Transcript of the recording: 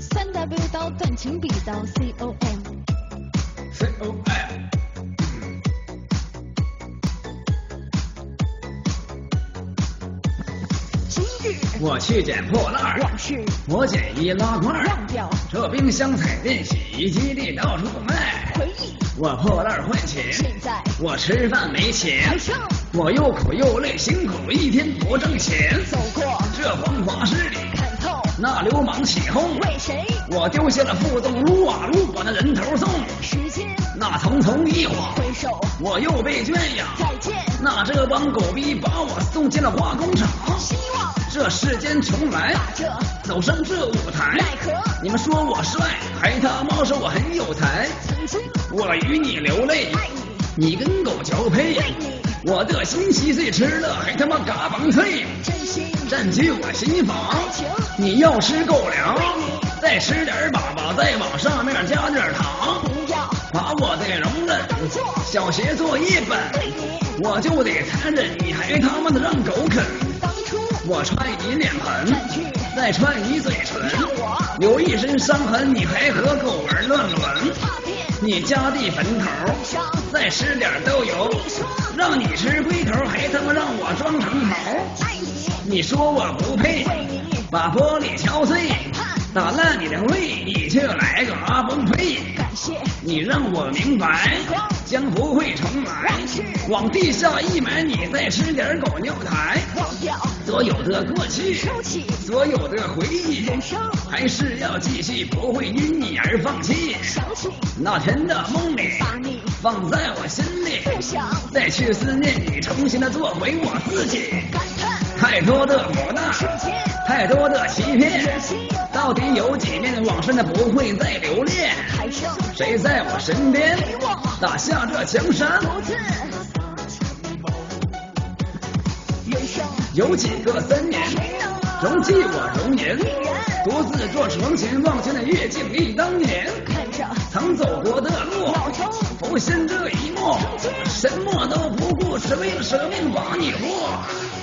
三 W 刀断情笔刀 C O M。C O M。今日我去捡破烂儿，往事我捡易拉罐儿，忘掉，这冰箱、彩电、洗衣机里到处卖。回忆我破烂儿换钱，现在我吃饭没钱我又苦又累，辛苦一天不挣钱。走过，这黄花市里，看透，那流氓起哄，为谁？我丢下了负重，撸啊撸，把那人头送。时间那匆匆一晃，回首，我又被圈养。再见，那这帮狗逼把我送进了化工厂。希望这世间重来，走上这舞台。奈何你们说我帅，还他妈说我很有才。曾经我与你流泪，爱你，你跟狗交配为你。我的心稀碎吃了，还他妈嘎嘣脆，真心占据我心房。你要吃狗粮，再吃点粑粑，再往上面加点糖，把我的容忍小学作业本，我就得残忍，你还他妈的让狗啃。我踹你脸盆，再踹你嘴唇，留一身伤痕，你还和狗玩乱伦。你家的坟头，再吃点豆油，让你吃龟头，还他妈让我装成猴。你，说我不配，把玻璃敲碎，打烂你的胃，你却来个阿崩溃。感谢你让我明白，将不会重来。往地下一埋，你再吃点狗尿苔。忘掉所有的过去，收起所有的回忆，人生，还是要继续，不会因你而放弃。想起那天的梦里，把你放在我心里，不想再去思念你，重新的做回我自己。感叹太多的磨难，太多的欺骗到底有几面往事呢？不会再留恋。谁在我身边打下这江山？有几个三年，容记我容颜独自坐床前望见那月镜忆当年，曾走过的路，浮现这一幕，什么都不顾，只为了舍命把你活。